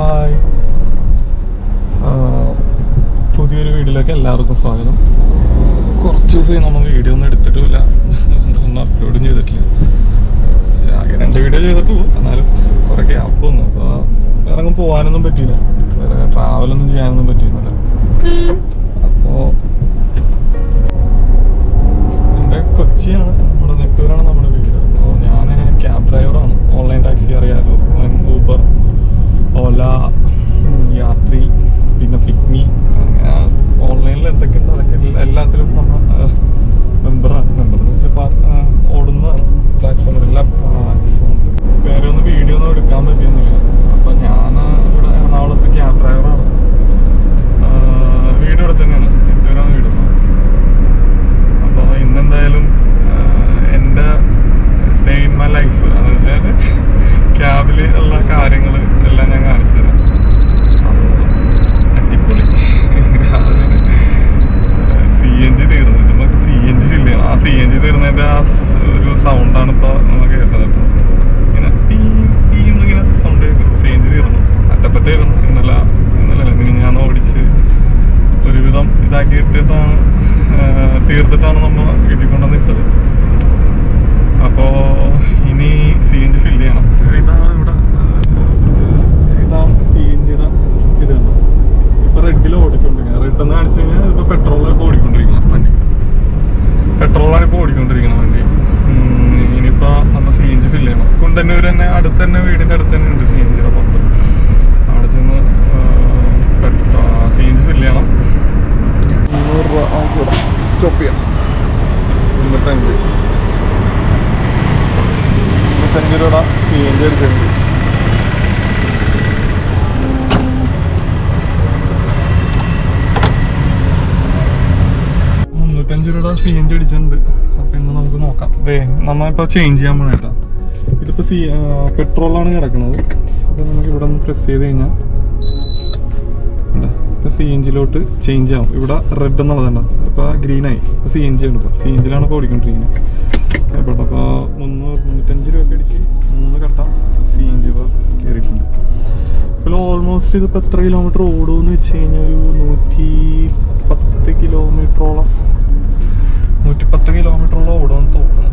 Hi. പുതിയൊരു വീഡിയോയിലേക്ക് എല്ലാവർക്കും സ്വാഗതം. കുറച്ച് ദിവസമായി നമ്മൾ വീഡിയോ ഒന്നും എടുത്തിട്ടുമില്ല. ഒന്നും അപ്ലോഡും ചെയ്തിട്ടില്ല. പക്ഷേ ആകെ രണ്ട് വീഡിയോ ചെയ്തിട്ടുള്ളൂ. എന്നാലും കുറേ ഗ്യാപ്പ് വന്നു. അപ്പോൾ വേറെ അങ്ങ് പോകാനൊന്നും പറ്റിയില്ല. വേറെ ട്രാവലൊന്നും ചെയ്യാനൊന്നും പറ്റിയിരുന്നില്ല. അപ്പോൾ എന്റെ കൊച്ചിയാണ്. നമ്മുടെ നെട്ടൂരാണ് നമ്മുടെ വീട്. അപ്പോൾ ഞാൻ ക്യാബ് ഡ്രൈവറാണ് ഓൺലൈൻ ടാക്സി അറിയാമല്ലോ ഓല യാത്രി പിന്നെ പിക്മി ഓൺലൈനിൽ എന്തൊക്കെ ഉണ്ടോ അതൊക്കെ എല്ലാത്തിലും മെമ്പറാണ് മെമ്പർ എന്ന് വെച്ചാൽ ഓടുന്ന പ്ലാറ്റ്ഫോമിൽ എല്ലാ പ്ലാറ്റ്ഫോമിലും വേറെ ഒന്നും വീഡിയോ ഒന്നും എടുക്കാൻ പറ്റിയൊന്നുമില്ല അപ്പം ഞാൻ ഇവിടെ എറണാകുളത്ത് ക്യാബ് ഡ്രൈവറാണ് വീട് ഇവിടെ തന്നെയാണ് നെട്ടൂരാണ് വീട് അപ്പോൾ ഇന്നെന്തായാലും ആഹ്, എന്റെ ഡേ ഇൻ മൈ ലൈഫ് എന്ന് വെച്ചാൽ ക്യാബിൽ ഉള്ള കാര്യങ്ങൾ എല്ലാം ഞാൻ കാണിച്ചു തരാം അത് അടിപൊളി സി എൻ ജി തീർന്നു നമുക്ക് സി എൻ ജി ഫില്ല് ചെയ്യണം ആ സി എൻ ജി തീർന്നതിന്റെ ആ സ് ഒരു സൗണ്ടാണ് ഇപ്പോൾ നമ്മൾ കേട്ടത് കേട്ടോ ഇങ്ങനെ ടീം ടീം ഇങ്ങനെ സൗണ്ട് കേൾക്കും സി എൻ ജി തീർന്നു അറ്റപ്പറ്റായിരുന്നു ഇന്നലെ ഇന്നലെ പിന്നെ ഞാൻ ഓടിച്ച് ഒരുവിധം ഇതാക്കി ഇട്ടിട്ടാണ് ആ, തീർത്തിട്ടാണ് നമ്മൾ വീട്ടിൽ കൊണ്ടുവന്നിട്ടത് അപ്പോൾ ഇനി സി എൻ ജി ഫില്ല് ചെയ്യണം ഇതാണ് ഇവിടെ ആ, ഇതാണ് സി എൻ ജിയുടെ ഇത് കണ്ടോ ഇപ്പൊ റെഡിൽ ഓടിക്കൊണ്ടിരിക്കുന്നത് റെഡ് എന്ന് കാണിച്ചു കഴിഞ്ഞാൽ ഇപ്പൊ പെട്രോളൊക്കെ ഓടിക്കൊണ്ടിരിക്കണം വണ്ടി പെട്രോളാണ് ഇപ്പോൾ ഓടിക്കൊണ്ടിരിക്കുന്ന വണ്ടി ഉം, ഇനിയിപ്പോ നമ്മൾ സി എൻ ജി ഫില്ല് ചെയ്യണം കുണ്ടന്നൂർ തന്നെ അടുത്ത് തന്നെ വീടിന്റെ അടുത്ത് തന്നെ ഉണ്ട് സി എൻ ജിയുടെ പമ്പ് അവിടെ ചെന്ന് സി എൻ ജി ഫില്ല് ചെയ്യണം മുന്നൂറ് രൂപ നമുക്ക് സ്റ്റോപ്പ് ചെയ്യാം മുന്നൂറ്റഞ്ച് മുന്നൂറ്റഞ്ച് രൂപ സി എൻ ജി എടുത്തിട്ടുണ്ട് മുന്നൂറ്റഞ്ച് രൂപ സി എൻ ജി അടിച്ചിട്ടുണ്ട് അപ്പൊ ഇന്ന് നമുക്ക് നോക്കാം ദേ നമ്മ ഇപ്പൊ ചേഞ്ച് ചെയ്യാൻ പോണ ഇതിപ്പോൾ ഇതിപ്പോ സി പെട്രോളാണ് കിടക്കുന്നത് അപ്പോൾ നമുക്ക് ഇവിടെ ഒന്ന് പ്രസ് ചെയ്ത് കഴിഞ്ഞാൽ ഇപ്പൊ സി എൻ ജിയിലോട്ട് ചേഞ്ച് ആവും. ഇവിടെ റെഡ് എന്നുള്ളതുണ്ട് ഇപ്പൊ ഗ്രീൻ ആയി. ഇപ്പൊ സി എൻ ജി ഉണ്ട് ഇപ്പോൾ സി എൻ ജിയിലാണ് ഇപ്പൊ ഓടിക്കൊണ്ടിരിക്കുന്നത്. അപ്പോൾ അപ്പോൾ മുന്നൂറ് മുന്നൂറ്റഞ്ച് രൂപയൊക്കെ അടിച്ച് മൂന്ന് കട്ട സി എൻ ജി കയറിയിട്ടുണ്ട് ഇപ്പോൾ ഓൾമോസ്റ്റ് ഇതിപ്പോൾ എത്ര കിലോമീറ്റർ ഓടുമെന്ന് വെച്ച് കഴിഞ്ഞാൽ ഒരു നൂറ്റി പത്ത് കിലോമീറ്ററോളം നൂറ്റി പത്ത് കിലോമീറ്ററോളം ഓടുമെന്ന് തോന്നുന്നു.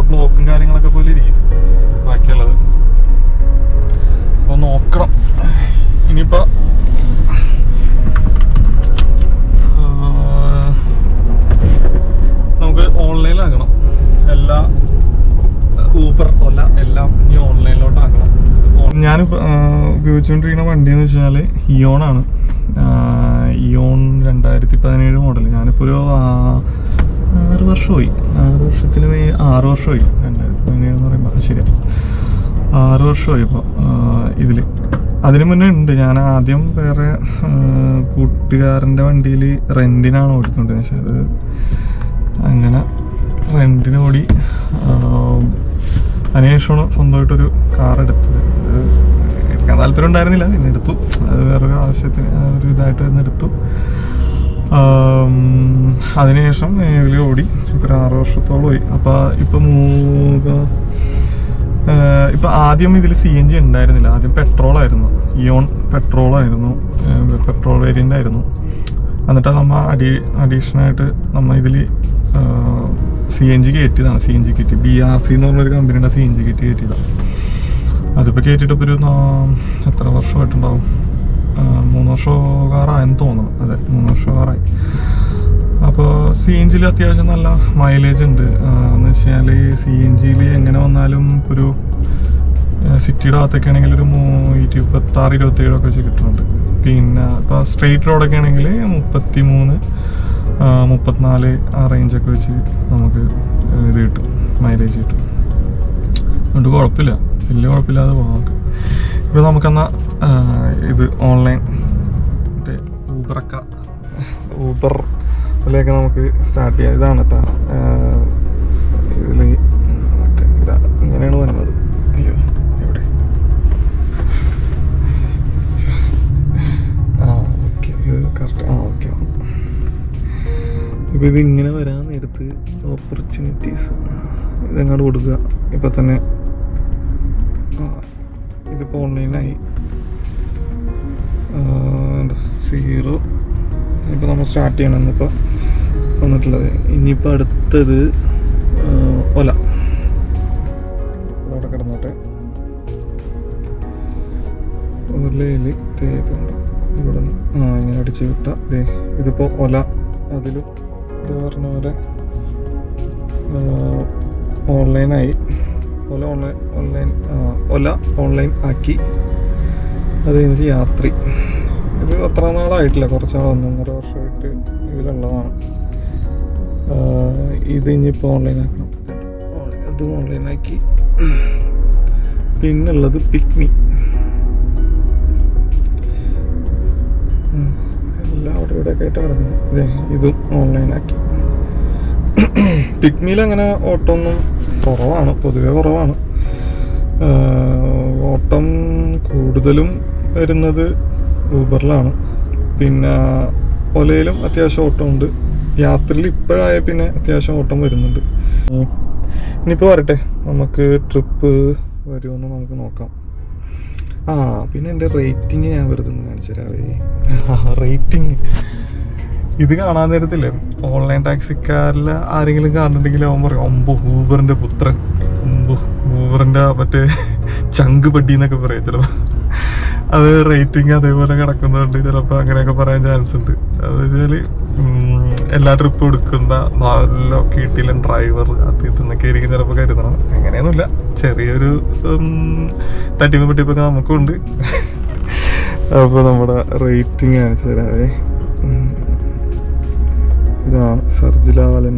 നമ്മുടെ ബ്ലോക്കും കാര്യങ്ങളൊക്കെ പോലെ ഇരിക്കും. ബാക്കിയുള്ളത്. അപ്പോൾ നോക്കണം. ഇനിയിപ്പോൾ നമുക്ക് ഓൺലൈനിലാക്കണം എല്ലാ ഊബർ അല്ല എല്ലാം ഇനി ഓൺലൈനിലോട്ട് ആക്കണം ഞാൻ ഉപയോഗിച്ചുകൊണ്ടിരിക്കുന്ന വണ്ടി എന്ന് വെച്ചാൽ ഇയോൺ ആണ്. ഇയോൺ രണ്ടായിരത്തി പതിനേഴ് മോഡൽ ഞാനിപ്പോൾ ഒരു ആറ് വർഷമായി. ആറ് വർഷത്തിന് ആറ് വർഷമായി രണ്ടായിരത്തി പതിനേഴ് എന്ന് പറയുമ്പോൾ ശരി ആറ് വർഷമായി ഇപ്പോൾ ഇതിൽ അതിനു മുന്നേ ഉണ്ട്. ഞാൻ ആദ്യം വേറെ കൂട്ടുകാരന്റെ വണ്ടിയിൽ റെന്റിനാണ് ഓടിക്കൊണ്ടിരുന്നത് പക്ഷെ അത് അങ്ങനെ റെന്റിന് ഓടി അതിനുശേഷമാണ് സ്വന്തമായിട്ടൊരു കാർ എടുത്തത്. എടുക്കാൻ താല്പര്യം ഉണ്ടായിരുന്നില്ല. പിന്നെ എടുത്തു. അത് വേറൊരു ആവശ്യത്തിന് ഒരു ഇതായിട്ട് എടുത്തു. അതിനുശേഷം ഇതിൽ ഓടി. ഇത്ര ആറ് വർഷത്തോളമായി അപ്പോൾ ഇപ്പം മൂക ഇപ്പം ആദ്യം ഇതിൽ സി എൻ ജി ഉണ്ടായിരുന്നില്ല. ആദ്യം പെട്രോളായിരുന്നു. ഇയോൺ പെട്രോളായിരുന്നു. പെട്രോൾ വേരിയന്റ് ആയിരുന്നു. എന്നിട്ട് നമ്മൾ അഡീ അഡീഷണലായിട്ട് നമ്മൾ നമ്മ ഇതിൽ C N G കയറ്റിയതാണ്. C N G kit B R C എന്ന് പറഞ്ഞൊരു കമ്പനിയുടെ സി എൻ ജി കിറ്റ് കയറ്റിയതാണ് അതിപ്പോൾ കയറ്റിയിട്ടിപ്പോൾ ഒരു എത്ര വർഷമായിട്ടുണ്ടാവും? മൂന്ന് എന്ന് തോന്നുന്നു. അതെ മൂന്ന് വർഷക്കാറായി അപ്പോൾ സി എൻ ജിയിൽ അത്യാവശ്യം നല്ല മൈലേജ് ഉണ്ട്. എന്ന് എന്ന് വെച്ചാൽ സി എൻ ജിയിൽ എങ്ങനെ വന്നാലും ഒരു സിറ്റിയുടെ ഭാഗത്തൊക്കെ ആണെങ്കിൽ ഒരു ഇരുപത്താറ് ഇരുപത്തേഴൊക്കെ വെച്ച് കിട്ടുന്നുണ്ട്. പിന്നെ ഇപ്പോൾ സ്ട്രെയിറ്റ് റോഡൊക്കെ ആണെങ്കിൽ മുപ്പത്തി മൂന്ന് മുപ്പത്തിനാല് ആ റേഞ്ചൊക്കെ വെച്ച് നമുക്ക് ഇത് കിട്ടും. മൈലേജ് കിട്ടും. അതുകൊണ്ട് കുഴപ്പമില്ല. വലിയ കുഴപ്പമില്ലാതെ പോകാം നമുക്ക്. ഇപ്പോൾ നമുക്കെന്നാ ഇത് ഓൺലൈൻ ഊബറക്ക ഊബർ അതിലേക്ക് നമുക്ക് സ്റ്റാർട്ട് ചെയ്യാം. ഇതാണ് കേട്ടോ ഇതിൽ ഇതാ ഇങ്ങനെയാണ് വരുന്നത്. അയ്യോ എവിടെ? ആ ഓക്കെ ഇത് കറക്റ്റ് ആ ഓക്കെ ഇപ്പം ഇത് ഇങ്ങനെ വരാൻ നേരത്ത് ഓപ്പർച്യൂണിറ്റീസ് ഇതങ്ങോട്ട് കൊടുക്കുക. ഇപ്പം തന്നെ ഇതിപ്പോൾ ഓൺലൈനായി സീറോ ഇപ്പോൾ നമ്മൾ സ്റ്റാർട്ട് ചെയ്യണം ഇന്നിപ്പോൾ വന്നിട്ടുള്ളത്. ഇനിയിപ്പോൾ അടുത്തത് ഒല. അവിടെ കിടന്നോട്ടെ. ഒലയിൽ തേതുണ്ട് ഇവിടെ ആ ഇങ്ങനെ അടിച്ച് വിട്ട. ദേ ഇതിപ്പോൾ ഒല. അതിലും പറഞ്ഞ പോലെ ഓൺലൈനായി Ola online online Ola online ആക്കി. അത് കഴിഞ്ഞിട്ട് യാത്രി ഇത് അത്ര നാളായിട്ടില്ല. കുറച്ച് നാൾ ഒന്നൊന്നര വർഷമായിട്ട് ഇതിലുള്ളതാണ്. ഇത് ഇനിയിപ്പോൾ ഓൺലൈൻ ആക്കണം. അത് ഓൺലൈനാക്കി പിന്നുള്ളത് പിക്മി എല്ലാം അവിടെ ഇവിടെ കേട്ട് ദേ, ഇതും ഓൺലൈനാക്കി പിക്മിയിൽ അങ്ങനെ ഓട്ടമൊന്നും കുറവാണ് പൊതുവെ കുറവാണ്. ഓട്ടം കൂടുതലും വരുന്നത് ഊബറിലാണ്. പിന്നെ ഒലയിലും അത്യാവശ്യം ഓട്ടമുണ്ട്. യാത്രയിൽ ഇപ്പോഴായ പിന്നെ അത്യാവശ്യം ഓട്ടം വരുന്നുണ്ട്. ഇനിയിപ്പോൾ വരട്ടെ. നമുക്ക് ട്രിപ്പ് വരുമെന്ന് നമുക്ക് നോക്കാം. ആ പിന്നെ എന്റെ റേറ്റിംഗ് ഞാൻ വെറുതെ ഒന്ന് കാണിച്ചു തരാവേ. റേറ്റിംഗ്. ഇത് കാണാൻ നേരത്തില്ലേ? ഓൺലൈൻ ടാക്സിക്കാരിൽ ആരെങ്കിലും കാണുന്നുണ്ടെങ്കിൽ അവൻ പറയും ഒമ്പോ ഊബറിന്റെ പുത്രൻ. ഒമ്പോ ഊബറിന്റെ മറ്റേ ചങ്ക് പട്ടി എന്നൊക്കെ പറയും ചിലപ്പോ. അത് റേറ്റിംഗ് അതേപോലെ കിടക്കുന്നുണ്ട്. ചിലപ്പോൾ അങ്ങനെയൊക്കെ പറയാൻ ചാൻസ് ഉണ്ട്. അത് വെച്ചാൽ എല്ലാ ട്രിപ്പും എടുക്കുന്ന നല്ല കീട്ടിലും ഡ്രൈവർ അത് ഇതെന്നൊക്കെ ആയിരിക്കും ചിലപ്പോൾ കരുതണം. അങ്ങനെയൊന്നുമില്ല. ചെറിയൊരു തട്ടിപ്പ് പെട്ടിപ്പൊക്കെ നമുക്കുണ്ട്. അപ്പോൾ നമ്മുടെ റേറ്റിംഗ് കാണിച്ചു തരാവേ. ഇതാണ് സർജിലാലൻ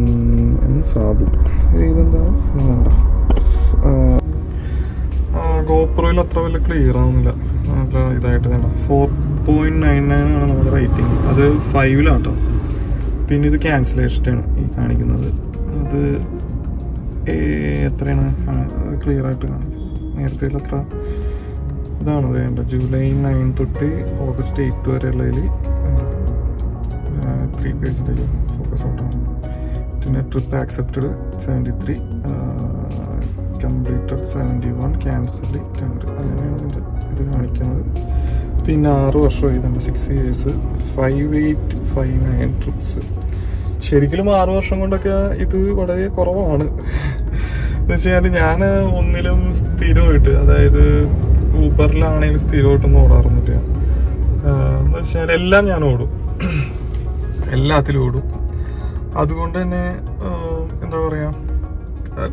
സാബു. ഇതെന്താണ് ഗോപ്രോയിൽ അത്ര വലിയ ക്ലിയർ ആവുന്നില്ല. നല്ല ഇതായിട്ട് വേണ്ട. ഫോർ പോയിന്റ് നയൻ നയൻ ആണ് നമ്മുടെ റേറ്റിംഗ് അത് ഫൈവിലാട്ടോ പിന്നെ ഇത് ചെയ്തിട്ടാണ് ഈ കാണിക്കുന്നത്. അത് എത്രയാണ്? ക്ലിയർ ആയിട്ട് കാണിക്കും നേരത്തെ അത്ര ഇതാണ് വേണ്ട. ജൂലൈ നയൻ തൊട്ട് ഓഗസ്റ്റ് എയ്ത്ത് വരെ ഉള്ളതിൽ ത്രീ പേഴ്സന്റേജ് ആണ്. പിന്നെ trip accepted seventy three completed seventy one cancel രണ്ട് അങ്ങനെയാണ് ഇതിന്റെ ഇത് കാണിക്കുന്നത്. പിന്നെ ആറ് വർഷം ഇതുണ്ട് six years five eight five nine trips ശരിക്കും ആറ് വർഷം കൊണ്ടൊക്കെ ഇത് വളരെ കുറവാണ്. എന്ന് വെച്ച് കഴിഞ്ഞാൽ ഞാൻ ഒന്നിലും സ്ഥിരമായിട്ട് അതായത് ഊബറിലാണെങ്കിലും സ്ഥിരമായിട്ടൊന്നും ഓടാറൊന്നുമില്ല. എന്ന് വെച്ചാൽ എല്ലാം ഞാൻ ഓടും. എല്ലാത്തിലും ഓടും. അതുകൊണ്ട് തന്നെ എന്താ പറയാ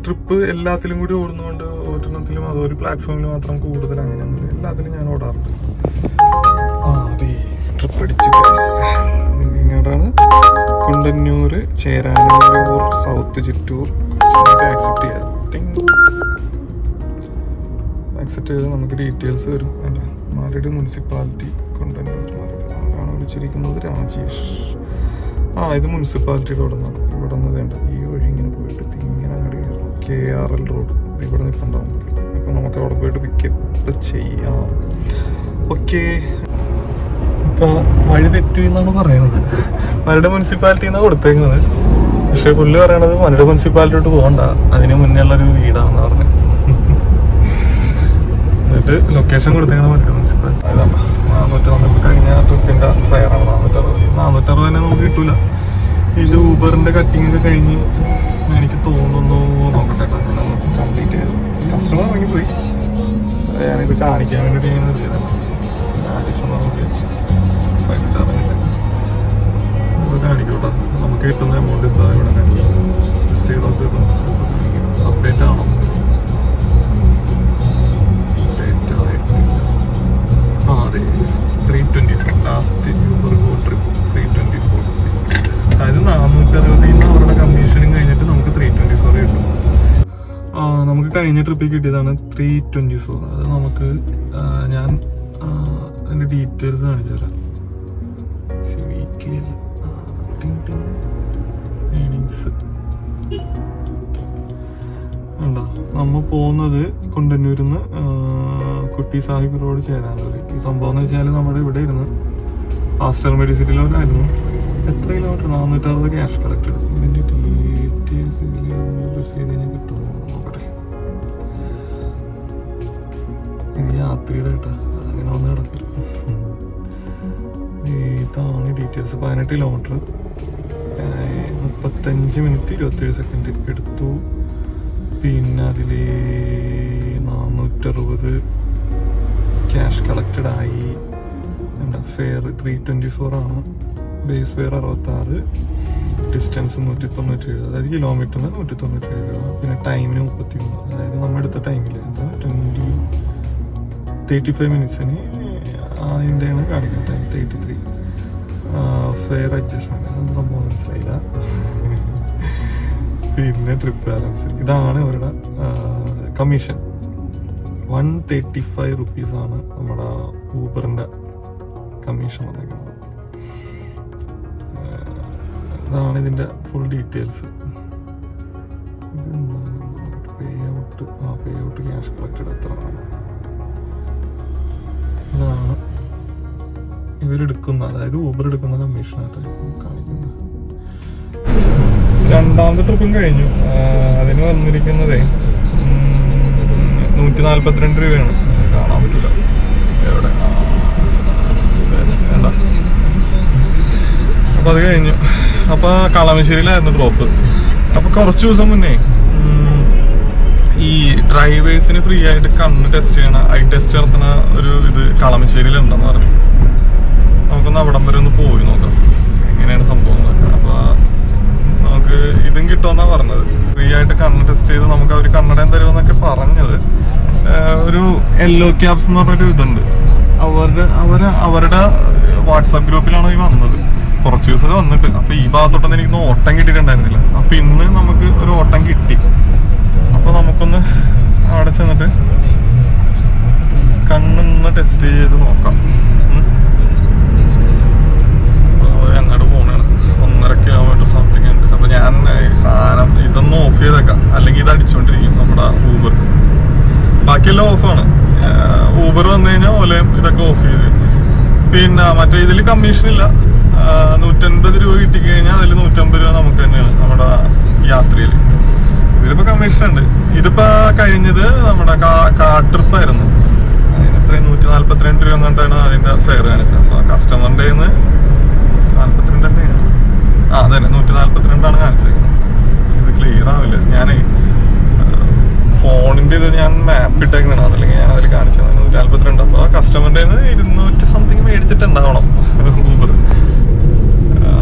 ട്രിപ്പ് എല്ലാത്തിലും കൂടി ഓടുന്നതുകൊണ്ട് ഒരെണ്ണത്തിലും അതോ ഒരു പ്ലാറ്റ്ഫോമിൽ മാത്രം കൂടുതൽ അങ്ങനെയൊന്നുമില്ല. എല്ലാത്തിലും ഞാൻ ഓടാറുണ്ട്. ആ അതെ ട്രിപ്പ് ഇങ്ങോട്ടാണ്. കുണ്ടന്നൂര് ചേരാനൂർ സൗത്ത് ചിറ്റൂർ. ആക്സെപ്റ്റ് ചെയ്യാം. ആക്സെപ്റ്റ് ചെയ്ത് നമുക്ക് ഡീറ്റെയിൽസ് വരും അല്ല മാരട് മുനിസിപ്പാലിറ്റി കൊണ്ടുവന്നു ആരാണ് വിളിച്ചിരിക്കുന്നത്? രാജേഷ്. ആ ഇത് മുനിസിപ്പാലിറ്റിയുടെ അവിടെ നിന്നാണ് ഇവിടെ നിന്ന് വേണ്ട ഈ വഴി ഇങ്ങനെ പോയിട്ട് ഇങ്ങനെ അങ്ങോട്ട് കയറണം. കെ ആർ എൽ റോഡ് ഇവിടെ നിൽപ്പുണ്ടാവും അപ്പം നമുക്ക് അവിടെ പോയിട്ട് പിക്കപ്പ് ചെയ്യാം. ഓക്കെ ഇപ്പോൾ വഴി തെറ്റു എന്നാണ് പറയണത്. മരട് മുനിസിപ്പാലിറ്റി എന്നാണ് കൊടുത്തേക്കുന്നത് പക്ഷെ പുല്ല് പറയണത് മരട് മുനിസിപ്പാലിറ്റിയോട്ട് പോകണ്ട. അതിന് മുന്നേ ഉള്ളൊരു വീടാണെന്ന് പറഞ്ഞു. എന്നിട്ട് ലൊക്കേഷൻ കൊടുത്തേക്കണ മരട് മുനിസിപ്പാലിറ്റി നാനൂറ്റി വന്നിട്ട് കഴിഞ്ഞ ട്രിപ്പിന്റെ ഫയറാണ് നാനൂറ്ററുപത് തന്നെ നമുക്ക് കിട്ടൂല. ഇത് ഊബറിന്റെ കട്ടിങ് ഒക്കെ കഴിഞ്ഞ് എനിക്ക് തോന്നുന്നു നോക്കട്ടെ. കസ്റ്റമർ ഇറങ്ങിപ്പോയി ഞാനിത് കാണിക്കാൻ വേണ്ടിയിട്ട് ഞാൻ ഫൈവ് സ്റ്റാർ നമുക്ക് കിട്ടുന്ന എമൗണ്ട് എന്താ ഇവിടെ സീറോ സീറോ അപ്ഡേറ്റ് ആണോ? ആ അതെ. ത്രീ ലാസ്റ്റ് യൂബർ കഴിഞ്ഞ ട്രിപ്പിൽ കിട്ടിയതാണ് ത്രീ ട്വന്റി ഫോർ അത് നമുക്ക് ഞാൻ അതിന്റെ ഡീറ്റെയിൽസ് കാണിച്ചു തരാം. നമ്മ പോകുന്നത് കൊണ്ടന്നൂരിന്ന് കുട്ടി സാഹിബ് റോഡ് ചേരാനൂർ ഈ സംഭവം എന്ന് വെച്ചാൽ നമ്മുടെ ഇവിടെ ഇരുന്ന് ആസ്റ്റർ മെഡിസിറ്റിയിലോട്ടായിരുന്നു എത്ര കിലോമീറ്റർ നാനൂറ്റാറ് ക്യാഷ് കളക്ട് ചെയ്തു ഡീറ്റെയിൽസ് ഇത് യാത്രിയുടെ കേട്ടോ അങ്ങനെ വന്ന് കിടക്കും. ഇതാണ് ഡീറ്റെയിൽസ് പതിനെട്ട് കിലോമീറ്റർ മുപ്പത്തഞ്ച് മിനിറ്റ് ഇരുപത്തേഴ് സെക്കൻഡ് എടുത്തു. പിന്നെ അതിൽ നാനൂറ്ററുപത് ക്യാഷ് കളക്റ്റഡ് ആയി. എന്താ ഫെയർ ത്രീ ട്വന്റി ഫോർ ആണ്. ബേസ് ഫെയർ അറുപത്താറ്. ഡിസ്റ്റൻസ് നൂറ്റി തൊണ്ണൂറ്റേഴ് അതായത് കിലോമീറ്ററിന് നൂറ്റി തൊണ്ണൂറ്റേഴ് പിന്നെ ടൈമിന് മുപ്പത്തി മൂന്ന് അതായത് നമ്മൾ എടുത്ത ടൈമിൽ എന്താ ട്വന്റി തേർട്ടി ഫൈവ് മിനിറ്റ്സിന് അതിന്റെയാണ് കാണിക്കുന്നത്. Time thirty three fare adjustment അതെന്ത് സംഭവം മനസ്സിലായില്ല. പിന്നെ ട്രിപ്പ് ബാലൻസ് ഇതാണ് അവരുടെ commission one thirty five rupees ആണ് നമ്മുടെ ഊബറിന്റെ കമ്മീഷൻ വന്നേക്കുന്നത്. ഇതാണ് ഇതിന്റെ ഫുൾ ഡീറ്റെയിൽസ് പേ ഔട്ട് ആ പേ ഔട്ട് ക്യാഷ് കളക്റ്റഡ് എത്ര ഇതാണ്. ഇവരെടുക്കുന്ന അതായത് ഊബർ എടുക്കുന്ന കമ്മീഷനായിട്ട് കാണിക്കുന്നത്. രണ്ടാമത്തെ ട്രിപ്പും കഴിഞ്ഞു. അതിന് വന്നിരിക്കുന്നതേ നൂറ്റി നാല്പത്തിരണ്ട് രൂപയാണ്. കാണാൻ പറ്റില്ല എവിടെ? വേണ്ട. അപ്പൊ അത് കഴിഞ്ഞു. അപ്പൊ കളമശ്ശേരിയിലായിരുന്നു ഡ്രോപ്പ് അപ്പൊ കുറച്ച് ദിവസം മുന്നേ ഈ ഡ്രൈവേഴ്സിന് ഫ്രീ ആയിട്ട് കണ്ണ് ടെസ്റ്റ് ചെയ്യണ ഐ ടെസ്റ്റ് നടത്തുന്ന ഒരു ഇത് കളമശ്ശേരിയിൽ ഉണ്ടെന്ന് പറഞ്ഞു. നമുക്കൊന്ന് അവിടം വരെ ഒന്ന് പോയി നോക്കാം. എങ്ങനെയാണ് സംഭവങ്ങളൊക്കെ അപ്പൊ നമുക്ക് ഇതും കിട്ടുമെന്നാ പറഞ്ഞത്. ഫ്രീ ആയിട്ട് കണ്ണ് ടെസ്റ്റ് ചെയ്ത് നമുക്ക് അവർ കണ്ണടയും തരുമെന്നൊക്കെ പറഞ്ഞത്. ഒരു യെല്ലോ ക്യാബ്സ് എന്ന് പറഞ്ഞൊരു ഇതുണ്ട്. അവരുടെ അവർ അവരുടെ വാട്സാപ്പ് ഗ്രൂപ്പിലാണ് ഈ വന്നത്. കുറച്ച് ദിവസം വന്നിട്ട്. അപ്പൊ ഈ ഭാഗത്തോട്ടൊന്നും എനിക്ക് ഓട്ടം കിട്ടിയിട്ടുണ്ടായിരുന്നില്ല. അപ്പൊ ഇന്ന് നമുക്ക് ഒരു ഓട്ടം കിട്ടി. അപ്പൊ നമുക്കൊന്ന് അവിടെ ചെന്നിട്ട് കണ്ണൊന്ന് ടെസ്റ്റ് ചെയ്ത് നോക്കാം. അങ്ങോട്ട് പോകണാണ് ഒന്നര കിലോമീറ്റർ സംതിങ് ഉണ്ട്. അപ്പൊ ഞാൻ സാധനം ഇതൊന്ന് ഓഫ് ചെയ്തേക്കാം. അല്ലെങ്കിൽ ഇത് അടിച്ചോണ്ടിരിക്കും നമ്മുടെ ഊബർ ബാക്കിയെല്ലാം ഓഫാണ് ഊബർ വന്നു കഴിഞ്ഞാൽ ഓലയും ഇതൊക്കെ ഓഫ് ചെയ്ത്. പിന്നെ മറ്റേ ഇതിൽ കമ്മീഷൻ ഇല്ല. നൂറ്റൻപത് രൂപ കിട്ടിക്കഴിഞ്ഞാൽ അതിൽ നൂറ്റമ്പത് രൂപ നമുക്ക് തന്നെയാണ് നമ്മുടെ യാത്രയിൽ ഇതിലിപ്പോ കമ്മീഷൻ ഉണ്ട്. ഇതിപ്പോ കഴിഞ്ഞത് നമ്മുടെ കാർ ട്രിപ്പ് നൂറ്റി നാല്പത്തിരണ്ട് രൂപ കണ്ടാണ് അതിന്റെ ഫെയർ കാണിച്ചത്. അപ്പൊ കസ്റ്റമറിന്റെ നാല്പത്തിരണ്ട് തന്നെയാണ് ആ അതെ നൂറ്റി നാല്പത്തിരണ്ടാണ് കാണിച്ചേക്കുന്നത് ഇത് ക്ലിയർ ആവില്ല. ഞാനേ ഫോണിന്റെ ഇത് ഞാൻ മാപ്പ് ഇട്ടേക്കുന്നതാണ് അതല്ലെങ്കിൽ ഞാൻ അതിൽ കാണിച്ചത് നൂറ്റി നാല്പത്തിരണ്ട് അപ്പൊ കസ്റ്റമറിന്റെ ഇരുന്നൂറ്റി സംതിങ് മേടിച്ചിട്ടുണ്ടാവണം. ഊബർ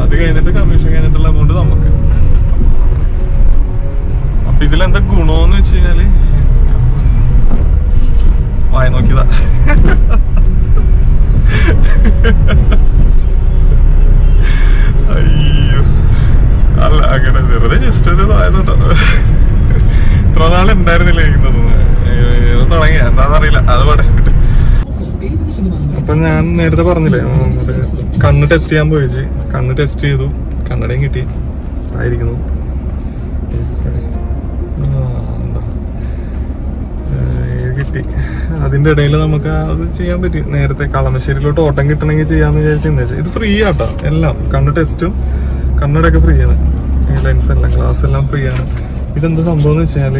അത് കഴിഞ്ഞിട്ട് കമ്മീഷൻ കഴിഞ്ഞിട്ടുള്ള എമൗണ്ട് നമുക്ക് ഇതിലെന്താ ഗുണമെന്ന് വെച്ച് കഴിഞ്ഞാൽ? വായ നോക്കിയതാ. അയ്യോ. അല്ല അങ്ങനെ വെറുതെ ജസ്റ്റ് ഒരു ആയതുണ്ടോ ഇത്ര നാൾ ഉണ്ടായിരുന്നില്ല ഇരിക്കുന്നത് തുടങ്ങി. അത് പോട്ടെ. അപ്പൊ ഞാൻ നേരത്തെ പറഞ്ഞില്ലേ കണ്ണ് ടെസ്റ്റ് ചെയ്യാൻ പോയിച്ച് കണ്ണ് ടെസ്റ്റ് ചെയ്തു. കണ്ണടയും കിട്ടി. ആയിരിക്കുന്നു കിട്ടി അതിന്റെ ഇടയിൽ നമുക്ക് അത് ചെയ്യാൻ പറ്റി. നേരത്തെ കളമശ്ശേരിയിലോട്ട് ഓട്ടം കിട്ടണമെങ്കിൽ ചെയ്യാന്ന് വിചാരിച്ചു ഇത് ഫ്രീ ആട്ടോ. എല്ലാം. കണ്ണ് ടെസ്റ്റും കണ്ണടൊക്കെ ഫ്രീ ആണ്. ലെൻസ് എല്ലാം ഗ്ലാസ് എല്ലാം ഫ്രീ ആണ്. ഇതെന്താ സംഭവം എന്ന് വെച്ചാൽ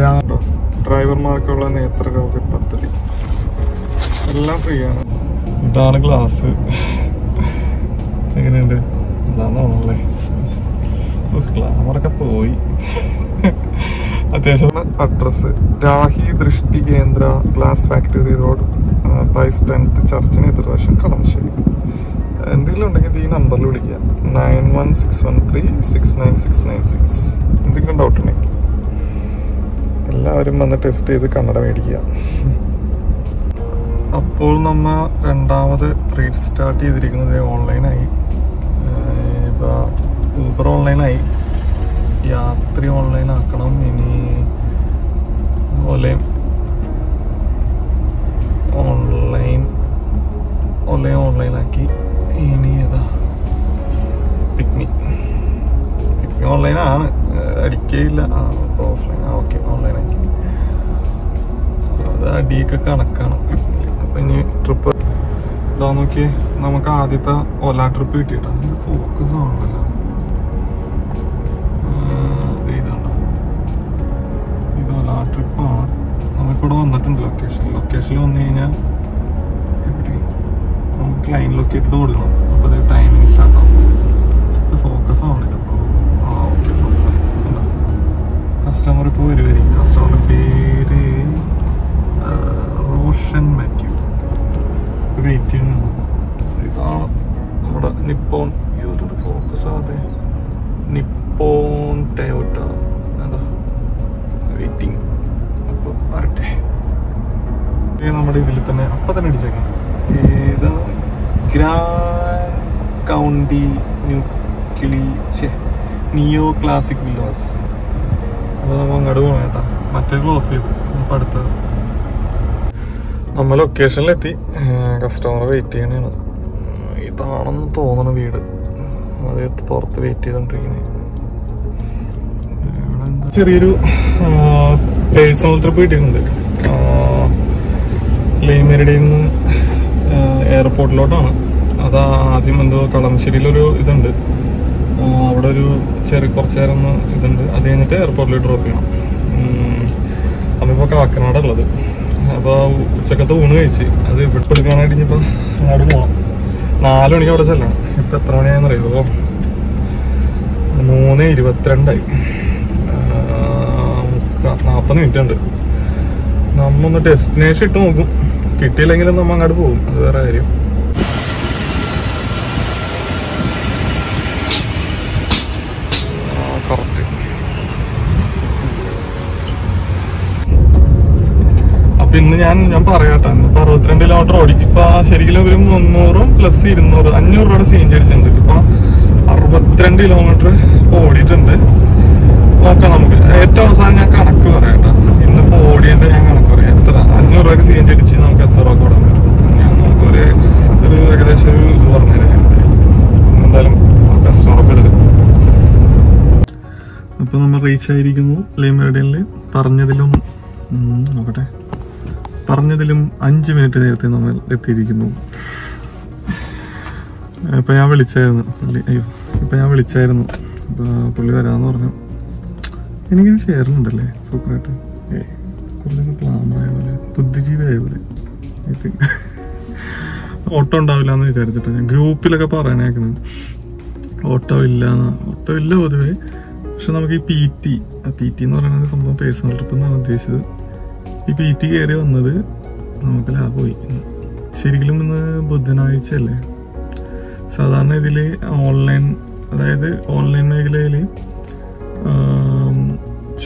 രാട്ടോ ഡ്രൈവർമാർക്കുള്ള നേത്രരോഗ പദ്ധതി. എല്ലാം ഫ്രീ ആണ്. ഇതാണ് ഗ്ലാസ് എങ്ങനെയുണ്ട്? എന്താണെന്നല്ലേ ഗ്ലാമറൊക്കെ പോയി. അത്യാവശ്യം address Rahi Drishti Kendra glass factory road by tenth ചർച്ചിന് എതിർവശം കളമശ്ശേരി എന്തെങ്കിലും ഉണ്ടെങ്കിൽ ഈ നമ്പറിൽ വിളിക്കുക. Nine one six one three six nine six nine six എന്തെങ്കിലും ഡൗട്ട് ഉണ്ടെങ്കിൽ. എല്ലാവരും വന്ന് ടെസ്റ്റ് ചെയ്ത് കണ്ണട മേടിക്കുക. അപ്പോൾ നമ്മൾ രണ്ടാമത് റീഡ് സ്റ്റാർട്ട് ചെയ്തിരിക്കുന്നത് ഓൺലൈനായി ഇപ്പോൾ ഊബർ ഓൺലൈനായി യാത്രി ഓൺലൈൻ ആക്കണം. ഇനി അതുപോലെ ഓൺലൈൻ ഓൺലൈൻ ഓൺലൈനാക്കി ഇനി ഏതാ? പിക്നി പിക്നി ഓൺലൈനാണ് അടിക്കേയില്ല. ആ ഓഫ്ലൈൻ ആ ഓക്കെ ഓൺലൈനാക്കി അത് അടിയൊക്കെ കണക്കാണ്. അപ്പൊ ഇനി ട്രിപ്പ് ഇതാ നോക്കി നമുക്ക് ആദ്യത്തെ ഓല ട്രിപ്പ് കിട്ടിയിട്ടാണ് ഫോക്കസ് ആണല്ലോ ഇവിടെ വന്നിട്ടുണ്ട് ലൊക്കേഷൻ ലൊക്കേഷനിൽ വന്നു കഴിഞ്ഞാൽ നമുക്ക് ലൈൻ ലൊക്കേറ്റഡ് കൊടുക്കണം. അപ്പൊ അത് ടൈമിങ് സ്റ്റാർട്ട് ആവും. ഫോക്കസ് ആവണില്ല. അപ്പോൾ ആ ഓക്കെ ഫോക്കസ് കസ്റ്റമർ ഇപ്പോൾ വരുമായിരിക്കും കസ്റ്റമറിന്റെ പേര് റോഷൻ മാത്യു. വെയിറ്റ് ചെയ്യുന്നു ഇതാണ് നമ്മുടെ നിപ്പോൺ. യൂത്ത് ഫോക്കസ് ആവാതെ. നിപ്പോൺ ടയോട്ട എന്താ വെയിറ്റിംഗ് അപ്പോൾ വരട്ടെ നമ്മുടെ ഇതിൽ തന്നെ അപ്പം തന്നെ അടിച്ചേക്കാം ഏത് ഗ്രാൻഡ് കൗണ്ടി ന്യൂക്ലി നിയോ ക്ലാസിക് വില്ലാസ് അപ്പോൾ നമ്മൾ അങ്ങോട്ട് പോകണം കേട്ടോ. മറ്റേ ക്ലോസ് ചെയ്തു. അപ്പം അടുത്തത് നമ്മൾ ലൊക്കേഷനിലെത്തി കസ്റ്റമർ വെയിറ്റ് ചെയ്യണേണ്. ഇതാണെന്ന് തോന്നണ വീട്. അത് പുറത്ത് വെയിറ്റ് ചെയ്തോണ്ടിരിക്കണേ. ഇവിടെ ചെറിയൊരു പേഴ്സണൽ ട്രിപ്പ് കിട്ടിയിട്ടുണ്ട് ലേമേരടിയിൽ നിന്ന് എയർപോർട്ടിലോട്ടാണ് അത് ആദ്യം എന്തോ കളമശ്ശേരിയിലൊരു ഇതുണ്ട്. അവിടെ ഒരു ചെറിയ കുറച്ച് നേരം ഒന്ന് ഇതുണ്ട്. അത് കഴിഞ്ഞിട്ട് എയർപോർട്ടിൽ ഡ്രോപ്പ് ചെയ്യണം. അതിപ്പോൾ കാക്കനാട് ഉള്ളത് അപ്പോൾ ഉച്ചക്കത്തെ ഊണ് കഴിച്ച്. അത് ഇവിടെ എടുക്കാനായിട്ട് ഇനിയിപ്പോൾ അങ്ങോട്ട് പോകണം നാല് മണിക്ക് അവിടെ ചെല്ലണം. ഇപ്പം എത്ര മണിയാണെന്ന് അറിയുമോ മൂന്ന് ഇരുപത്തിരണ്ടായി. നാൽപ്പത് മിനിറ്റ് ഉണ്ട്. നമ്മ ഒന്ന് ഡെസ്റ്റിനേഷൻ ഇട്ട് നോക്കും. കിട്ടിയില്ലെങ്കിലും നമ്മ അങ്ങോട്ട് പോകും. അത് വേറെ കാര്യം. അപ്പൊ ഇന്ന് ഞാൻ ഞാൻ പറയാട്ടെ ഇപ്പൊ അറുപത്തിരണ്ട് കിലോമീറ്റർ ഓടി. ഇപ്പൊ ശരിക്കും ഒരു മുന്നൂറും പ്ലസ് ഇരുന്നൂറ് അഞ്ഞൂറ് രൂപയുടെ സീൻ അടിച്ചിട്ടുണ്ട്. ഇപ്പൊ അറുപത്തിരണ്ട് കിലോമീറ്റർ ഓടിയിട്ടുണ്ട്. നോക്കാം നമുക്ക്. ഏറ്റവും അവസാനം ഞാൻ കണക്ക് പറയാട്ടോ ഇന്നിപ്പോ ഓടിയതിന്റെ ഞാൻ കണക്ക് പറയാം. എത്ര? അഞ്ഞൂറ് രൂപയ്ക്ക് സീൻ അടിച്ച് നമുക്ക് എത്ര രൂപ കൂടാൻ പറ്റും? ഞാൻ നമുക്ക് ഒരു ഏകദേശം ഒരു ഇത് പറഞ്ഞുതരാം എന്തായാലും. കസ്റ്റമറൊക്കെ എടുക്കും. അപ്പൊ നമ്മൾ റീച്ച് ആയിരിക്കുന്നു ലേമേഡിയനിൽ പറഞ്ഞതിലും നോക്കട്ടെ. പറഞ്ഞതിലും അഞ്ച് മിനിറ്റ് നേരത്തെ നമ്മൾ എത്തിയിരിക്കുന്നു. ഇപ്പൊ ഞാൻ വിളിച്ചായിരുന്നു. അയ്യോ ഇപ്പൊ ഞാൻ വിളിച്ചായിരുന്നു. അപ്പോൾ പുള്ളി വരാന്ന് പറഞ്ഞു. എനിക്കിത് ചേർന്നുണ്ടല്ലേ സൂപ്പറായിട്ട്. ഏ കുറച്ചൊക്കെ ക്ലാമറായ പോലെ ബുദ്ധിജീവിയായ പോലെ. ഐ തിങ്ക് ഓട്ടോ ഉണ്ടാവില്ല എന്ന് വിചാരിച്ചിട്ട് ഞാൻ ഗ്രൂപ്പിലൊക്കെ പറയണേക്കണം ഓട്ടോ ഇല്ല ഓട്ടോ ഇല്ല പൊതുവെ. പക്ഷെ നമുക്ക് ഈ പി ടി പി ടി എന്ന് പറയുന്നത് സംഭവം പേഴ്സണൽ ട്രിപ്പ് എന്നാണ് ഉദ്ദേശിച്ചത്. ഈ പി ടി കയറി വന്നത് നമുക്ക് ലാഭമായി. ശരിക്കും ഇന്ന് ബുധനാഴ്ച അല്ലേ സാധാരണ ഇതിൽ ഓൺലൈൻ അതായത് ഓൺലൈൻ മേഖലയിൽ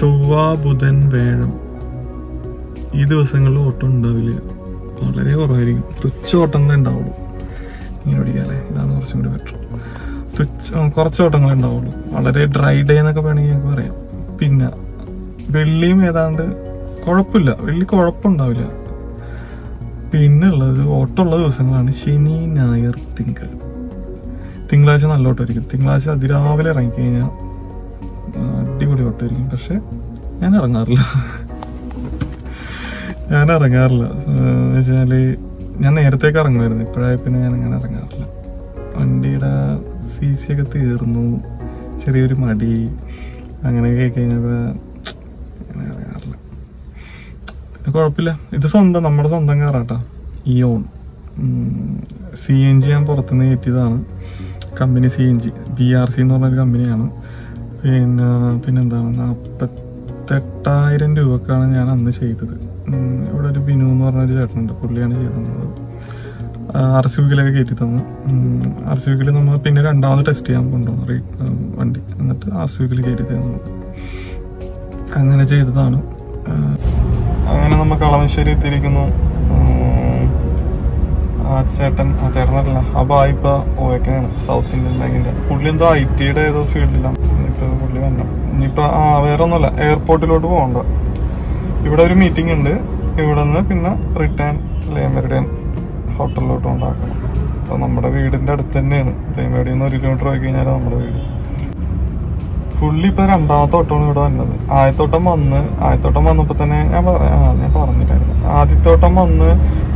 ചൊവ്വ ബുധൻ വേഴം ഈ ദിവസങ്ങളിൽ ഓട്ടം ഉണ്ടാവില്ല. വളരെ കുറവായിരിക്കും. തുച്ഛ ഓട്ടങ്ങളെ ഉണ്ടാവുള്ളൂ. ഇങ്ങനെ പിടിക്കാല്ലേ? ഇതാണ് കുറച്ചും കൂടി ബെറ്റർ തുച്ഛ കുറച്ച് ഓട്ടങ്ങളെ ഉണ്ടാവുള്ളൂ. വളരെ ഡ്രൈ ഡേ എന്നൊക്കെ വേണമെങ്കിൽ ഞങ്ങൾക്ക് പറയാം. പിന്നെ വെള്ളിയും ഏതാണ്ട് കുഴപ്പമില്ല. വെള്ളി കുഴപ്പമുണ്ടാവില്ല. പിന്നെ ഉള്ളത് ഓട്ടമുള്ള ദിവസങ്ങളാണ് ശനി ഞായർ തിങ്കൾ. തിങ്കളാഴ്ച നല്ല ഓട്ടമായിരിക്കും. തിങ്കളാഴ്ച അതിരാവിലെ ഇറങ്ങിക്കഴിഞ്ഞാൽ അടിപൊളി ഓട്ടമായിരിക്കും പക്ഷെ ഞാൻ ഇറങ്ങാറില്ല ഞാൻ ഇറങ്ങാറില്ല എന്ന് വെച്ചാൽ ഞാൻ നേരത്തേക്ക് ഇറങ്ങുമായിരുന്നു. ഇപ്പോഴായ പിന്നെ ഞാൻ അങ്ങനെ ഇറങ്ങാറില്ല. വണ്ടിയുടെ സി സി ഒക്കെ തീർന്നു. ചെറിയൊരു മടി. അങ്ങനെയൊക്കെ കഴിഞ്ഞപ്പോൾ അങ്ങനെ ഇറങ്ങാറില്ല. പിന്നെ കുഴപ്പമില്ല. ഇത് സ്വന്തം നമ്മുടെ സ്വന്തം കാറാട്ടാ. ഇയോൺ സി എൻ ജി ഞാൻ പുറത്തുനിന്ന് കയറ്റിയതാണ്. Company C N G B R C എന്ന് പറഞ്ഞൊരു കമ്പനിയാണ്. പിന്നെ പിന്നെന്താണ് നാൽപ്പത്തെട്ടായിരം രൂപക്കാണ് ഞാൻ അന്ന് ചെയ്തത്. ഇവിടെ ഒരു ബിനു എന്ന് പറഞ്ഞൊരു ചേട്ടനുണ്ട് പുള്ളിയാണ് ചെയ്തു തന്നത് ആർ സി വിക്കിലൊക്കെ കയറ്റി തന്നു. ആർ സി വിക്കിൽ നമ്മൾ പിന്നെ രണ്ടാമത് ടെസ്റ്റ് ചെയ്യാൻ കൊണ്ടുപോകും റീ വണ്ടി. എന്നിട്ട് ആർ സി വിക്കിൽ കയറ്റി തന്നു. അങ്ങനെ ചെയ്തതാണ്. അങ്ങനെ നമ്മൾ കളമശ്ശേരി എത്തിയിരിക്കുന്നു. ആ ചേട്ടൻ ആ ചേട്ടനല്ല. ആ ബായിപ്പ ഓയക്കാണ് സൗത്ത് ഇന്ത്യൻ ബാങ്കിന്റെ പുള്ളി എന്തോ ഐ ടിയുടെ ഏതോ ഫീൽഡിലാണ് ഇപ്പൊ പുള്ളി വരണം. ഇനിയിപ്പോ ആ വേറെ ഒന്നുമല്ല എയർപോർട്ടിലോട്ട് പോകണ്ട. ഇവിടെ ഒരു മീറ്റിംഗ് ഉണ്ട്. ഇവിടെ നിന്ന് പിന്നെ റിട്ടേൺ ലേമരുടെ ഹോട്ടലിലോട്ട് ഉണ്ടാക്കണം അപ്പൊ നമ്മുടെ വീടിന്റെ അടുത്ത് തന്നെയാണ്. ലേമരുടെയിൽ നിന്ന് ഒരു കിലോമീറ്റർ പോയി കഴിഞ്ഞാൽ നമ്മുടെ വീട്. പുള്ളി ഇപ്പൊ രണ്ടാമത്തെ ഓട്ടമാണ് ഇവിടെ വന്നത്. ആദ്യത്തോട്ടം വന്ന് ആദ്യത്തോട്ടം വന്നപ്പോ തന്നെ ഞാൻ പറയാം ഞാൻ പറഞ്ഞിട്ടായിരുന്നു. ആദ്യത്തോട്ടം വന്ന്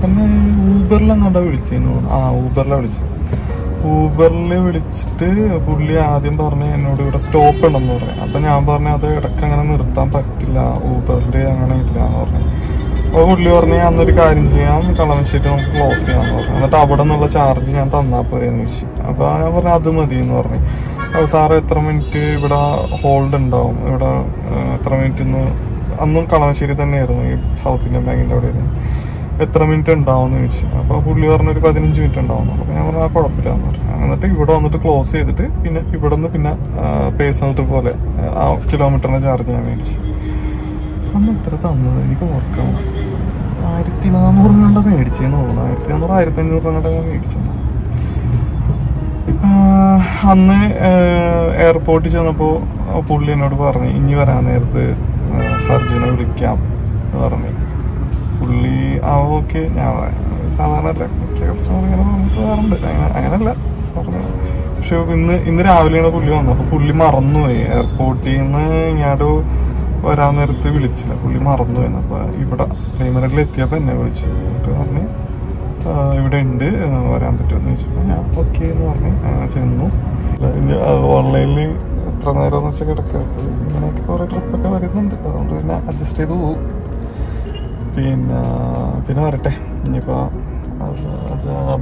എന്നെ ഊബറിൽ തോന്നുന്നു ആ ഊബറിലെ വിളിച്ചു ഊബറിൽ വിളിച്ചിട്ട് പുള്ളി ആദ്യം പറഞ്ഞു എന്നോട് ഇവിടെ സ്റ്റോപ്പ് ഉണ്ടെന്ന് പറഞ്ഞു. അപ്പൊ ഞാൻ പറഞ്ഞു അത് ഇടയ്ക്ക് അങ്ങനെ നിർത്താൻ പറ്റില്ല ഊബറിന്റെ അങ്ങനെ ഇല്ല എന്ന് പറഞ്ഞു. അപ്പോൾ പുള്ളി പറഞ്ഞു അന്നൊരു കാര്യം ചെയ്യാം കളമശ്ശേരി നമുക്ക് ക്ലോസ് ചെയ്യാമെന്ന് പറഞ്ഞു. എന്നിട്ട് അവിടെ നിന്നുള്ള ചാർജ് ഞാൻ തന്നാൽ പോരെയെന്ന് ചോദിച്ചു അപ്പോൾ ഞാൻ പറഞ്ഞു അത് മതി എന്ന് പറഞ്ഞു. സാറ് എത്ര മിനിറ്റ് ഇവിടെ ഹോൾഡ് ഉണ്ടാവും? ഇവിടെ എത്ര മിനിറ്റ് ഇന്ന്? അന്നും കളമശ്ശേരി തന്നെയായിരുന്നു ഈ സൗത്ത് ഇന്ത്യൻ ബാങ്കിന്റെ അവിടെ എത്ര മിനിറ്റ് ഉണ്ടാവും എന്ന് ചോദിച്ചു. അപ്പോൾ പുള്ളി പറഞ്ഞു ഒരു പതിനഞ്ച് മിനിറ്റ് ഉണ്ടാവും അപ്പോൾ ഞാൻ പറഞ്ഞു ആ കുഴപ്പമില്ല എന്ന് പറഞ്ഞു. എന്നിട്ട് ഇവിടെ വന്നിട്ട് ക്ലോസ് ചെയ്തിട്ട് പിന്നെ ഇവിടെ നിന്ന് പിന്നെ പേഴ്സണൽ ട്രിപ്പ് പോലെ ആ കിലോമീറ്ററിന്റെ ചാർജ് ഞാൻ മേടിച്ചു. അന്ന് എത്ര തന്നത്? എനിക്ക് ഓർക്കണം ആയിരത്തി നാനൂറ് കണ്ട മേടിച്ചെന്ന് തോന്നുന്നു. ആയിരത്തി നാനൂറ് ആയിരത്തി അഞ്ഞൂറ് കണ്ട ഞാൻ മേടിച്ചു അന്ന് എയർപോർട്ടിൽ ചെന്നപ്പോൾ പുള്ളി എന്നോട് പറഞ്ഞു ഇനി വരാൻ നേരത്ത് സർജനെ വിളിക്കാം എന്ന് പറഞ്ഞു. പുള്ളി ആ ഓക്കെ ഞാൻ സാധാരണ അല്ല കസ്റ്റമർ ഇങ്ങനെ പറഞ്ഞിട്ട് വരാറുണ്ട്. അങ്ങനെ അങ്ങനല്ല പറഞ്ഞു. പക്ഷെ ഇന്ന് ഇന്ന് രാവിലെയാണ് പുള്ളി വന്നത്. അപ്പോൾ പുള്ളി മറന്നുപോയി. എയർപോർട്ടിൽ നിന്ന് ഇങ്ങോട്ട് വരാൻ നേരത്ത് വിളിച്ചില്ല. പുള്ളി മറന്നുപോയി. അപ്പോൾ ഇവിടെ പ്രൈമറിയിൽ എത്തിയപ്പോൾ എന്നെ വിളിച്ചു. എന്നിട്ട് പറഞ്ഞ് ഇവിടെ ഉണ്ട്. വരാൻ പറ്റുമെന്ന് ചോദിച്ചപ്പോൾ ഞാൻ ഓക്കെ എന്ന് പറഞ്ഞ്. ചെന്നു. ഓൺലൈനിൽ എത്ര നേരം എന്ന് വെച്ചാൽ കിടക്കുക ഇങ്ങനെയൊക്കെ കുറേ ട്രിപ്പൊക്കെ വരുന്നുണ്ട്. അതുകൊണ്ട് പിന്നെ അഡ്ജസ്റ്റ് ചെയ്ത് പോകും പിന്നെ പിന്നെ വരട്ടെ. ഇനിയിപ്പോൾ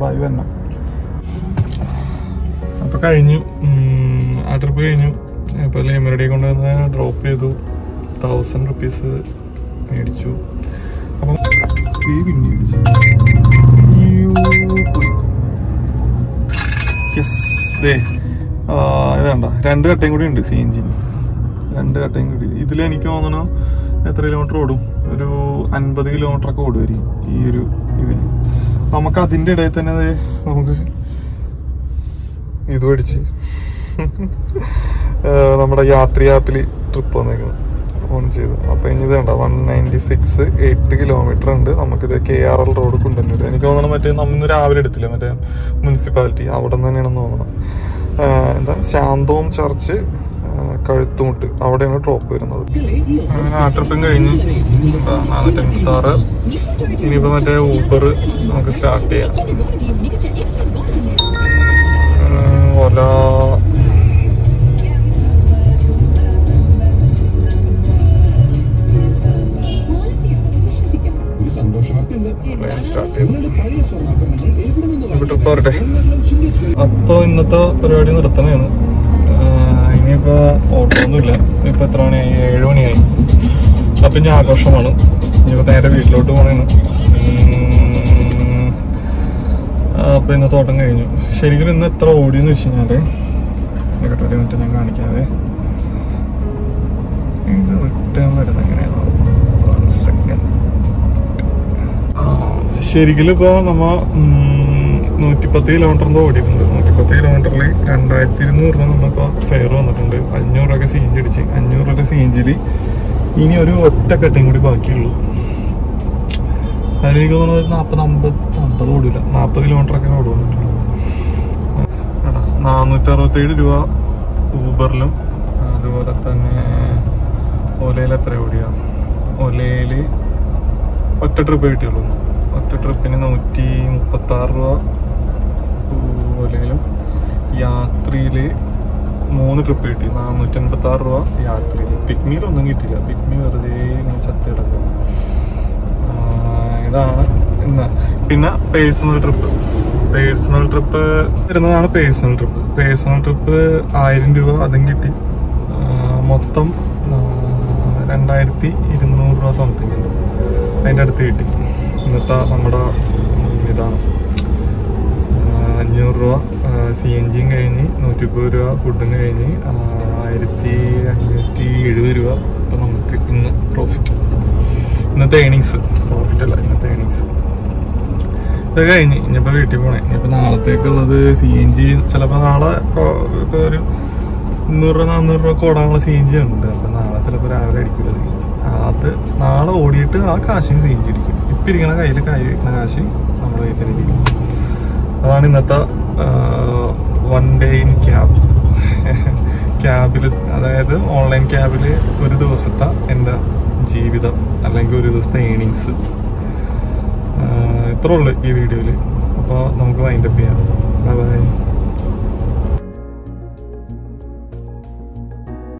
ബായി വരണം. അപ്പോൾ കഴിഞ്ഞു. ആ ട്രിപ്പ് കഴിഞ്ഞു. ഇപ്പോൾ കൊണ്ട് കൊണ്ടുവന്ന് ഡ്രോപ്പ് ചെയ്തു. തൗസൻഡ് റുപ്പീസ് മേടിച്ചു. അപ്പൊ ഈ പോയി. യെസ് ദേ. ആ, ഇത് കണ്ടോ? രണ്ട് കട്ടയും കൂടി ഉണ്ട് സി എൻ രണ്ട് കട്ടയും കൂടി. ഇതിൽ എനിക്ക് തോന്നുന്നു എത്ര കിലോമീറ്റർ ഓടും? ഒരു അൻപത് കിലോമീറ്റർ ഒക്കെ ഓടുമായിരിക്കും ഈ ഒരു ഇതിൽ നമുക്ക് അതിന്റെ ഇടയിൽ തന്നെ നമുക്ക് ഇത് മേടിച്ച് നമ്മുടെ യാത്രി ആപ്പിൽ ട്രിപ്പ് വന്നേക്കണം. ഓൺ ചെയ്ത്. അപ്പൊ ഇനി ഇതേണ്ട one ninety six eight kilometre ഉണ്ട്. നമുക്കിത് K R L road Kundannoor എനിക്ക് തോന്നണം മറ്റേ നമ്മൾ രാവിലെ എടുത്തില്ല? മറ്റേ മുനിസിപ്പാലിറ്റി അവിടെ നിന്ന് തന്നെയാണെന്ന് തോന്നണം ഏർ എന്താണ് ശാന്തവും ചർച്ച് കഴുത്തുമുട്ട്. അവിടെയാണ് ഡ്രോപ്പ് വരുന്നത്. അങ്ങനെ ആ കഴിഞ്ഞ് നാനൂറ്റി അമ്പത്തി ആറ് ഇനിയിപ്പോ മറ്റേ ഊബർ നമുക്ക് സ്റ്റാർട്ട് ചെയ്യാം. ഓല ചുങ്കത്ത് അപ്പോൾ ഇന്നത്തെ പരിപാടി നിർത്തണതാണ് ഇനിയിപ്പോൾ ഓട്ടമൊന്നുമില്ല. ഇപ്പം എത്ര മണിയായി ഏഴ് മണിയായി. അപ്പം ഇനി ആഘോഷമാണ്. ഇനിയിപ്പോൾ നേരെ വീട്ടിലോട്ട് പോകണേന്ന് അപ്പോൾ ഇന്നത്തെ ഓട്ടം കഴിഞ്ഞു. ശരിക്കും ഇന്ന് എത്ര ഓടിയെന്ന് വെച്ച് കഴിഞ്ഞാൽ കേട്ടോ ഒരു മിനിറ്റ് ഞാൻ കാണിക്കാതെ റിട്ടേൺ വരുന്നത് എങ്ങനെയാണ്? ശരിക്കും ഇപ്പൊ നമ്മ നൂറ്റിപ്പത്ത് കിലോമീറ്റർ എന്തോ ഓടിയിട്ടുണ്ട്. നൂറ്റിപ്പത്ത് കിലോമീറ്ററിൽ രണ്ടായിരത്തി ഇരുന്നൂറ് രൂപ നമ്മളിപ്പോ ഫെയർ വന്നിട്ടുണ്ട്. അഞ്ഞൂറ് രൂപ സി എൻ അടിച്ച്. അഞ്ഞൂറ് രൂപ സി എൻ ഇനി ഒരു ഒറ്റ കട്ടയും കൂടി ബാക്കിയുള്ളൂ. അതിലേക്ക് തോന്നുന്നത് ഒരു നാൽപ്പത് അമ്പത് അമ്പത് ഓടില്ല. നാൽപ്പത് കിലോമീറ്റർ ഒക്കെ ഓടുന്നുണ്ട് നാനൂറ്റി അറുപത്തേഴ് രൂപ ഊബറിലും. അതുപോലെ തന്നെ ഓലയിൽ എത്ര ഓടിയാ? ഓലയിൽ ഒറ്റ ട്രിപ്പ് കിട്ടിയുള്ളൂ. ഒറ്റ ട്രിപ്പിന് നൂറ്റി മുപ്പത്തി ആറ് രൂപ അല്ലെങ്കിൽ യാത്രയിൽ മൂന്ന് ട്രിപ്പ് കിട്ടി. നാനൂറ്റി അൻപത്തി ആറ് രൂപ യാത്രയിൽ പിക്മിയിലൊന്നും കിട്ടിയില്ല. പിക്മി വെറുതെ ഇങ്ങനെ ചത്ത് കിടക്കുക ഇതാണ് ഇന്ന്. പിന്നെ പേഴ്സണൽ ട്രിപ്പ് പേഴ്സണൽ ട്രിപ്പ് വരുന്നതാണ് പേഴ്സണൽ ട്രിപ്പ് പേഴ്സണൽ ട്രിപ്പ് ആയിരം രൂപ അതും കിട്ടി. മൊത്തം രണ്ടായിരത്തി ഇരുന്നൂറ് രൂപ സംതിങ് ഉണ്ട്. അതിന്റെ അടുത്ത് കിട്ടി. ഇന്നത്തെ നമ്മുടെ ഇതാണ്. അഞ്ഞൂറ് രൂപ. സി എൻ ജിയും കഴിഞ്ഞ് നൂറ്റി മുപ്പത് രൂപ ഫുഡിന് കഴിഞ്ഞ് ആയിരത്തി അഞ്ഞൂറ്റി എഴുപത് രൂപ ഇപ്പം നമുക്ക് ഇന്ന് പ്രോഫിറ്റ് ഇന്നത്തെ ഏണിങ്സ് പ്രോഫിറ്റ് അല്ല ഇന്നത്തെ ഏണിങ്സ് ഇത് കഴിഞ്ഞ് ഇനിയിപ്പോൾ വീട്ടിൽ പോണേ. ഇനിയിപ്പോൾ നാളത്തേക്കുള്ളത് സി എൻ ജി ചിലപ്പോൾ നാളെ ഒരു മുന്നൂറ് രൂപ നാന്നൂറ് രൂപ ഓടാനുള്ള സി എൻ ജി ഉണ്ട്. അപ്പം നാളെ ചിലപ്പോൾ രാവിലെ അടിക്കില്ല സി എൻ ജി അത് നാളെ ഓടിയിട്ട് ആ കാശിന് സി എൻ ജി അടിക്കും. ഇപ്പം ഇരിക്കണ കയ്യിൽ കൈ വയ്ക്കണ കാശ് നമ്മൾ കയ്യിൽ അതാണ് ഇന്നത്തെ വൺ ഡേ ഇൻ ക്യാബ് ക്യാബിൽ അതായത് ഓൺലൈൻ ക്യാബിൽ ഒരു ദിവസത്തെ എന്റെ ജീവിതം അല്ലെങ്കിൽ ഒരു ദിവസത്തെ ഏണിങ്സ് ഇത്രേ ഉള്ളൂ ഈ വീഡിയോയിൽ അപ്പോൾ നമുക്ക് വൈൻഡപ്പ് ചെയ്യാം. Bye bye